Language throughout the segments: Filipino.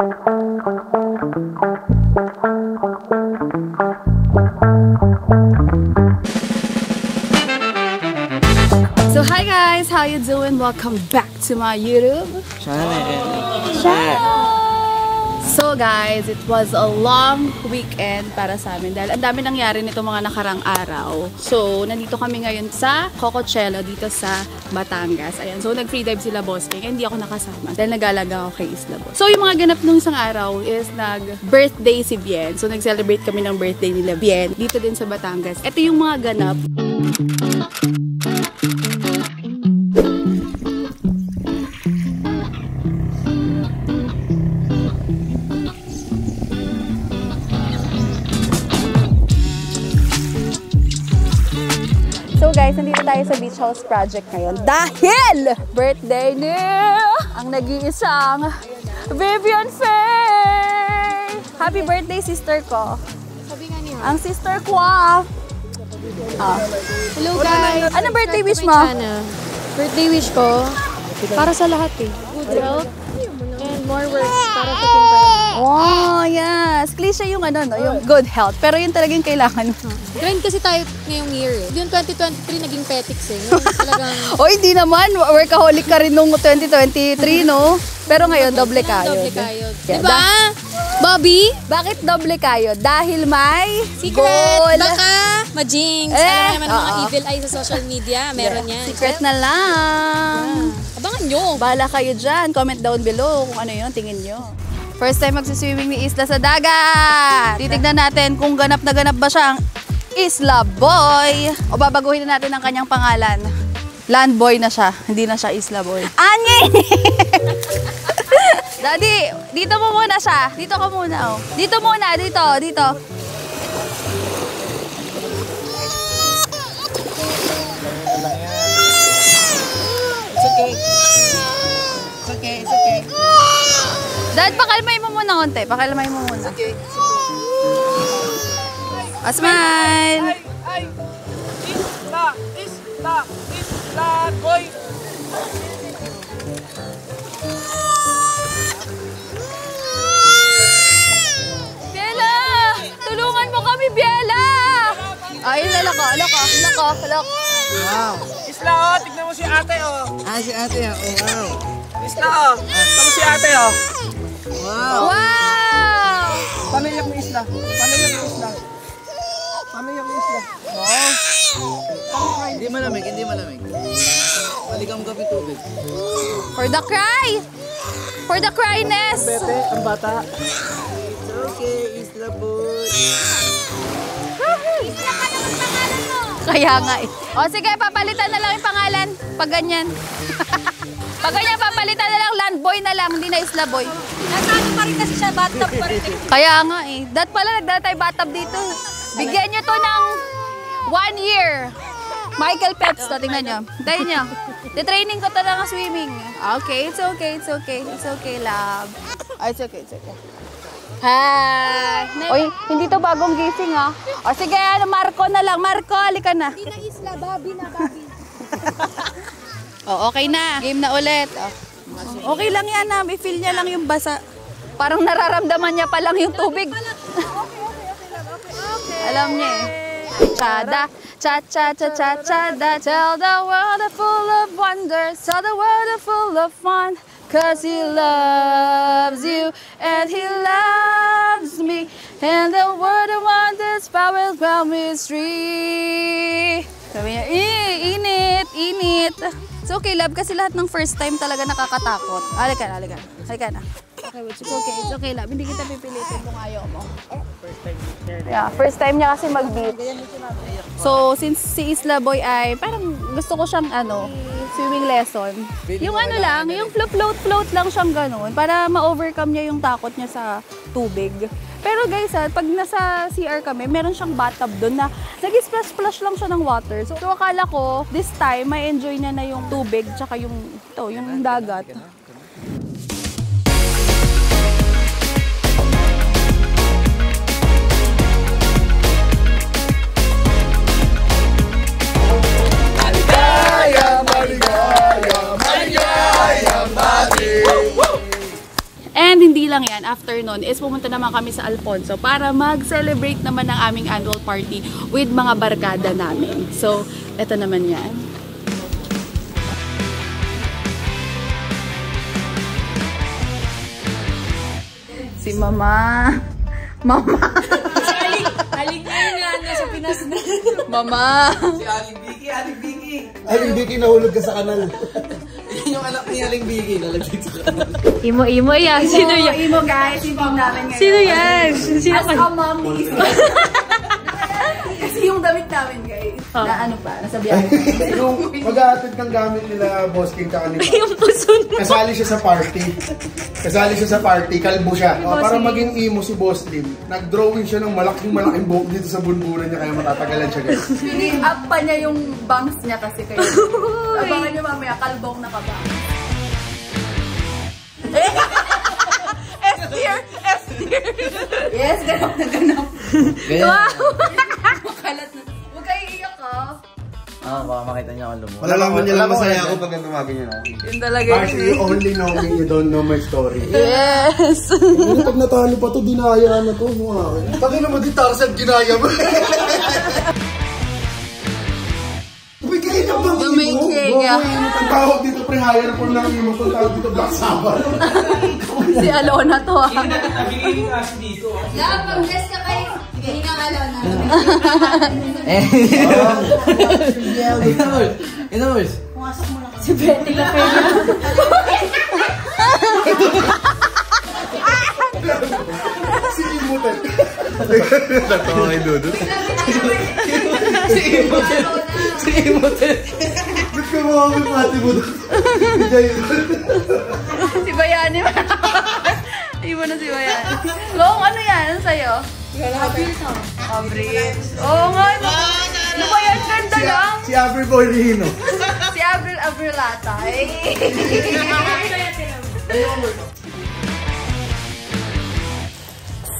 So hi guys, how you doing? Welcome back to my YouTube So guys, it was a long weekend para sa amin dahil ang dami nangyari nito mga nakarang araw. So, nandito kami ngayon sa Cococello dito sa Batangas. Ayan, so nag-free dive sila boss King. Hindi ako nakasama dahil nag-alaga ako kay Isla Boss. So, yung mga ganap nung isang araw is nag-birthday si Bien. So, nag-celebrate kami ng birthday nila Bien dito din sa Batangas. Ito yung mga ganap. Guys, nandito tayo sa Beach House Project ngayon dahil birthday ni ang nag-iisang Vivian Faye! Happy birthday, sister ko. Sabi nga niya. Ang sister ko ah. Ah. Hello guys! Ano birthday wish mo? Birthday wish ko, para sa lahat eh. Good health and more works para sa team. Oh, yes. Cliche yung ano, no? Yung good health. Pero yun talagang kailangan mo. Trend kasi tayo ngayong year eh. Yung 2023 naging petics eh. Yung talagang O, hindi naman. Workaholic ka rin nung 2023, no? Pero ngayon, doble kayo. doble kayod. Yeah, Diba? Bobby? Bakit doble kayo? Dahil may Secret! goal. Baka ma-jinx. Eh, Alam naman ang mga oo. evil eye sa social media. Meron yan. Secret na lang. Abangan nyo. Bahala kayo dyan. Comment down below kung ano yun, tingin nyo. First time magsiswimming ni Isla sa dagat. Titignan natin kung ganap na ganap ba siya ang Isla Boy. O babaguhin na natin ang kanyang pangalan. Land Boy na siya, hindi na siya Isla Boy. Ani! Daddy, dito mo muna siya. Dito ka muna, oh. Dito muna, dito, dito. It's okay. It's okay, it's okay. Dad, pakalmay mo muna konti. Pakalmay mo muna. Okay. A smile! Ay! Isla! Isla! Isla! Boy! Bella! Tulungan mo kami, Bella! Ay, lalako, lako, lako, lako. Wow! Isla oh! Tignan mo si ate oh! Ah, si ate oh. wow! Isla oh! Tignan mo si ate oh! Isla? Paano yung isla? Paano yung isla? Wow! Hindi malamig, hindi malamig. Maligam gabi tubig. For the cry! For the cryness! Bete, ang bata. It's okay, Isla boy. Kaya nga eh. O sige, papalitan na lang yung pangalan. Pag ganyan. Pag ganyan, papalitan na lang. Landboy na lang, hindi na Isla Boy. Nasano pa rin kasi siya, bathtub pa rin. Kaya nga eh. Dat pala nagdala tayo bathtub dito. Bigyan nyo to ng one year. Michael Phelps to, tingnan nyo. Dahil nyo. Titraining ko to ng swimming. Okay, it's okay, it's okay. It's okay, love. Ah, it's okay, it's okay. Hi! Oy, hindi to bagong gising ah. O sige, ano, Marco na lang. Marco, halika na. Hindi na isla, Bobby na, Bobby. O, okay na. Game na ulit. O. Okay lang yan ha. May feel niya lang yung basa. Parang nararamdaman niya pa lang yung tubig. Alam niya eh. Chada, cha cha cha cha chada. Tell the world a full of wonder. Tell the world a full of fun. Cause he loves you and he loves me. And the world of wonders power well mystery. Sabi niya, eh, init, init. It's okay, love, kasi lahat ng first time talaga nakakatakot. Halika na, halika na. Halika na. Okay, it's okay, it's okay, love. Hindi kita pipilitin kung ayaw mo. Yeah, first time niya kasi mag-beach. So, since si Isla Boy ay parang gusto ko siyang ano, swimming lesson. Yung ano lang, yung float float lang siyang ganun para ma-overcome niya yung takot niya sa tubig. Pero guys, ah, pag nasa CR kami, meron siyang bathtub doon na nag-splash-splash lang siya ng water. So, so akala ko, this time, may enjoy niya na yung tubig, tsaka yung, ito, yung dagat. And hindi lang yan. After nun, is pumunta naman kami sa Alfonso para mag-celebrate naman ng aming annual party with mga barkada namin. So, eto naman yan. Si Mama. Mama. Halik na yun nga, nasa Pinas na. Mama. Si Aling Vicky, Aling Vicky. Ay, hindi kinahulog ka sa kanal. Yung anak ni Aling sa kanal. Imo, imo yan. Sino yan? Imo guys, hindi namin ngayon. Sino yan? Sino As a mommy. Kasi yung damit namin guys, Oh. na ano pa, nasa biyahe. Yung mag-aatid ng gamit nila, Boss King kanina. Yung puso na. Kasali siya sa party. Kasali siya sa party, kalbo siya. O, para maging imo si Boss Lim, nag-drawing siya ng malaking malaking buhok dito sa bunbunan niya kaya matatagalan siya guys. Piling up pa niya yung bangs niya kasi kayo. Abangan niyo mamaya, kalbong nakabang. S tier! S tier! Yes, ganap na ganap. Ganyan. Makalat na. Ah, baka makita niya akong lumuha. Malalaman niya lang masaya ako pag tumagin niya. Yun talaga Marcy, you only know me, you don't know my story. Yes! Ano pag natalo pa to, dinaya na to. Pag naman di Tarzan, ginaya mo. Imo? ka. Bago imo ang tawag dito, pre, hire po ng imo. Ang tawag dito, Black Sabbath. si Alona to ah. Yeah, pag-bless ka kay Hindi nga alona. Eh. Inamors. Inamors. Si Betty la pena. Si Imutan. Natawa kay Dodo. Si Imotel. Si Imotel. Ba't ka mga pati mo doon? Si Bayani. Iwan na si Bayani. Long, ano yan? Ano sa'yo? Abril. Oo nga. Ano, ba yan? Ganda lang. Si Avril Boyrino. Si Abril Abrilata.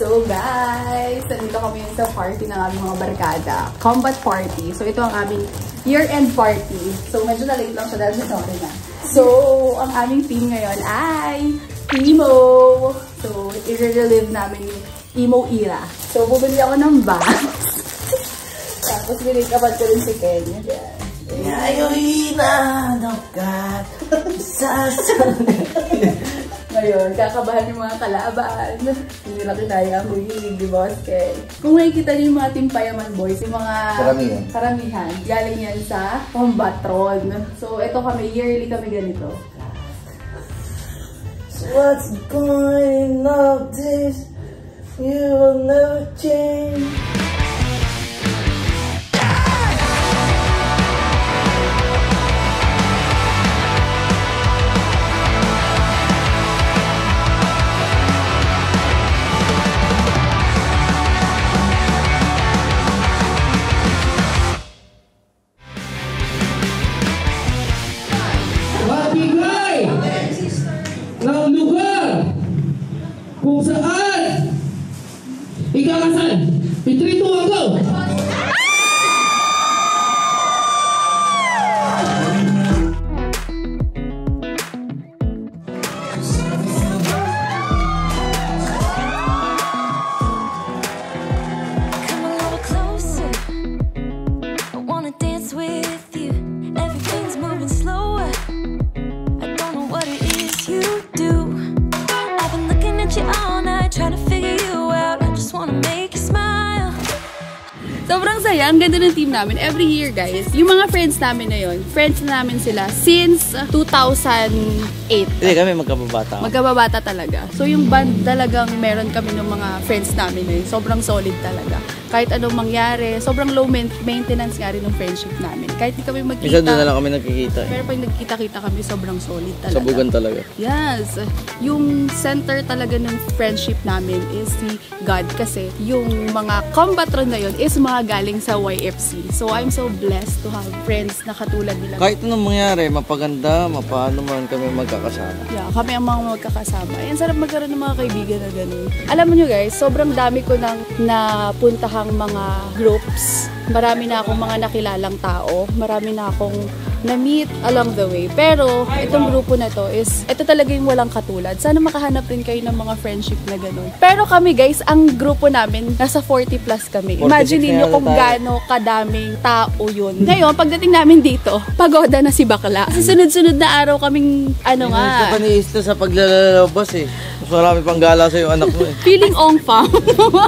So guys, nandito kami sa party ng aming mga barkada. Combat party. So ito ang aming year-end party. So medyo na-late lang siya dahil sorry na. So, ang aming team ngayon ay emo. So, i-relive namin yung emo era. So, bumili ako ng bags. Tapos, binikapan ko rin si Ken. Yan. Ayurina, no God. Ngayon, kakabahan yung mga kalaban. Hindi nila kinaya ang huling, di ba, Ken? Kung nakikita niyo yung mga Team Payaman Boys, yung mga Karamihan. karamihan, galing yan sa Combatron. So, ito kami, yearly kami ganito. What's point of this? You will never change. Sobrang saya. Ang ganda ng team namin. Every year, guys. Yung mga friends namin na yun, friends na namin sila since 2008. Hindi kami magkababata. Magkababata talaga. So yung band talagang meron kami ng mga friends namin na yun. Sobrang solid talaga. Kahit anong mangyari, sobrang low main- maintenance nga rin ng friendship namin. Kahit di kami magkita. Minsan doon na lang kami nagkikita eh. Pero pag nagkita-kita kami, sobrang solid talaga. Sabugan talaga. Yes. Yung center talaga ng friendship namin is si God kasi yung mga combatron na yun is mga galing sa YFC. So I'm so blessed to have friends na katulad nila. Kahit anong mangyari, mapaganda, mapaano man kami magkakasama. Yeah, kami ang mga magkakasama. Yan, sarap magkaroon ng mga kaibigan na ganun. Alam mo nyo guys, sobrang dami ko nang napuntahang mga groups. Marami na akong mga nakilalang tao. Marami na akong na-meet along the way. Pero, itong grupo na to is, ito talaga yung walang katulad. Sana makahanap rin kayo ng mga friendship na ganun. Pero kami guys, ang grupo namin, nasa 40 plus kami. Imagine niyo kung gaano kadaming tao yun. Ngayon, pagdating namin dito, pagoda na si Bakla. Sunod-sunod na araw kaming, ano nga, Ito pa ni Ista sa paglalabas eh. Mas marami pang gala sa yung anak mo eh. feeling ong fam.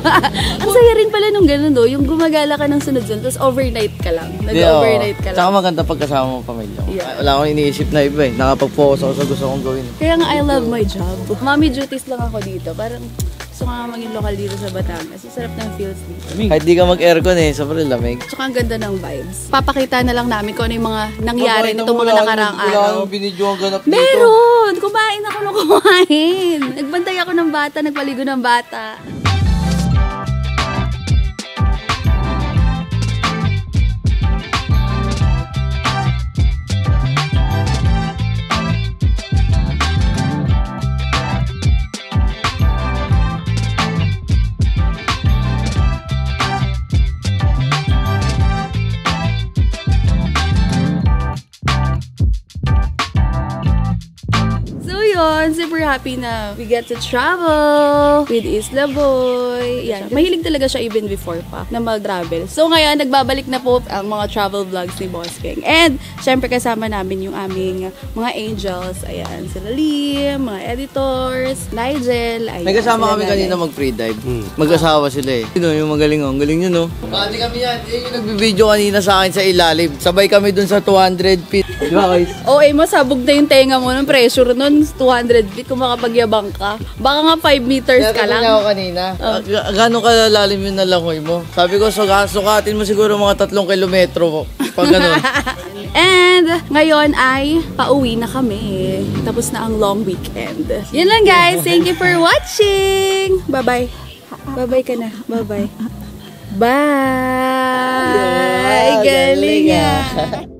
ang saya rin pala nung ganun do, yung gumagala ka ng sunod-sunod, tapos overnight ka lang. Nag-overnight ka Tsaka lang. maganda pagkasama mo pamilya mo. Yeah. Wala akong iniisip na iba eh. Nakapag-focus ako sa gusto kong gawin. Kaya nga I love my job. Mommy duties lang ako dito. Parang gusto ko nga maging lokal dito sa Batangas. Ang sarap ng feels dito. Kahit di ka mag-aircon eh, sobrang lamig. Tsaka ang ganda ng vibes. Papakita na lang namin kung ano yung mga nangyari nitong mga nakaraang Wala araw. akong binidyo ang ganap dito. Meron! Kumain ako nung kumain. Nagbantay ako ng bata, nagpaligo ng bata. Happy na we get to travel with Isla Boy. Yan, mahilig talaga siya even before pa na mag-travel. So ngayon, nagbabalik na po ang mga travel vlogs ni Boss King. And syempre kasama namin yung aming mga angels. Ayan, sila Liam, mga editors, Nigel. Ayan, May kasama kami kanina mag-freedive. Mag-asawa sila eh. Sino yung magaling oh? Ang galing yun oh. Pati kami yan. Yan yung nagbibideo kanina sa akin sa ilalim. Sabay kami dun sa 200 feet. Di ba guys? Oo, eh, masabog na yung tenga mo ng pressure nun, 200 feet, kung makapagyabang ka. Baka nga 5 meters ka lang. ako kanina. Ga- Gano'ng kalalalim yung nalangoy mo? Sabi ko, suka, sukatin mo siguro mga tatlong kilometro pag gano'n. And ngayon ay pauwi na kami. Tapos na ang long weekend. Yun lang guys. Thank you for watching. Bye-bye. Bye-bye ka na. Bye-bye. Bye. Galing ah.